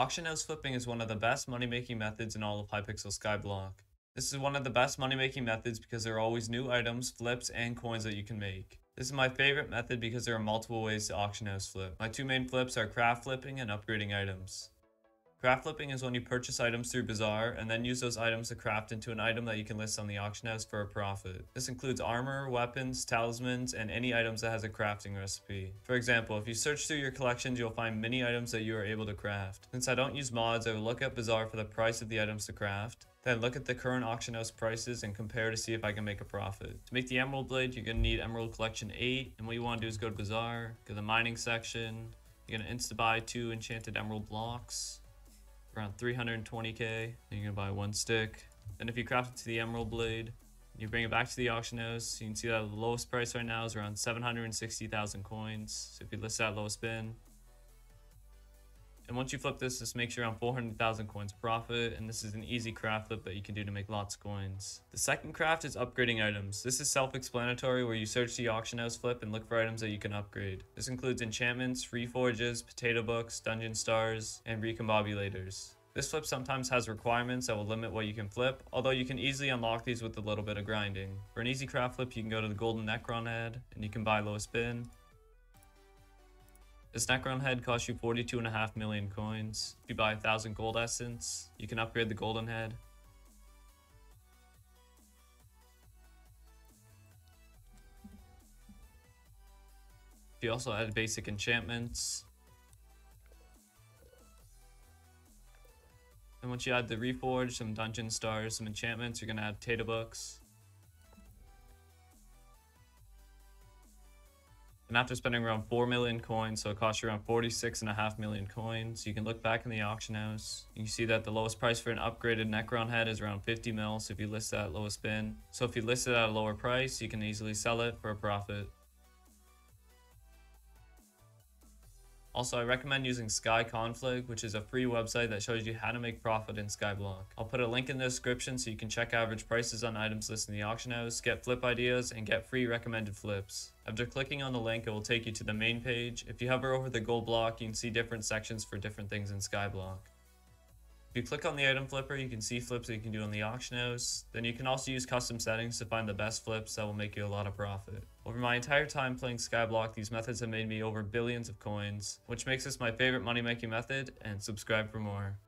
Auction house flipping is one of the best money making methods in all of Hypixel Skyblock. This is one of the best money making methods because there are always new items, flips, and coins that you can make. This is my favorite method because there are multiple ways to auction house flip. My two main flips are craft flipping and upgrading items. Craft flipping is when you purchase items through Bazaar and then use those items to craft into an item that you can list on the auction house for a profit. This includes armor, weapons, talismans, and any items that has a crafting recipe. For example, if you search through your collections, you'll find many items that you are able to craft. Since I don't use mods, I will look at Bazaar for the price of the items to craft, then look at the current auction house prices and compare to see if I can make a profit. To make the emerald blade, you're going to need emerald collection 8, and what you want to do is go to Bazaar, go to the mining section, you're going to insta buy two enchanted emerald blocks, around 320k. Then you're gonna buy one stick. Then if you craft it to the emerald blade, you bring it back to the auction house. You can see that the lowest price right now is around 760,000 coins. So if you list that lowest bin, and once you flip this, this makes you around 400,000 coins profit, and this is an easy craft flip that you can do to make lots of coins. The second craft is upgrading items. This is self-explanatory where you search the auction house flip and look for items that you can upgrade. This includes enchantments, reforges, potato books, dungeon stars, and recombobulators. This flip sometimes has requirements that will limit what you can flip, although you can easily unlock these with a little bit of grinding. For an easy craft flip, you can go to the golden Necron head, and you can buy lowest bin, this Necron head costs you 42.5 million coins. If you buy a 1,000 gold essence, you can upgrade the golden head. You also add basic enchantments. And once you add the Reforge, some Dungeon Stars, some enchantments, you're to add Potato Books. And after spending around 4 million coins, so it costs you around 46.5 million coins, you can look back in the auction house. You see that the lowest price for an upgraded Necron head is around 50 mil, so if you list that lowest bin. So if you list it at a lower price, you can easily sell it for a profit. Also, I recommend using Sky which is a free website that shows you how to make profit in Skyblock. I'll put a link in the description so you can check average prices on items listed in the auction house, get flip ideas, and get free recommended flips. After clicking on the link, it will take you to the main page. If you hover over the gold block, you can see different sections for different things in Skyblock. If you click on the item flipper, you can see flips that you can do on the auction house. Then you can also use custom settings to find the best flips that will make you a lot of profit. Over my entire time playing Skyblock, these methods have made me over billions of coins, which makes this my favorite money making method, and subscribe for more.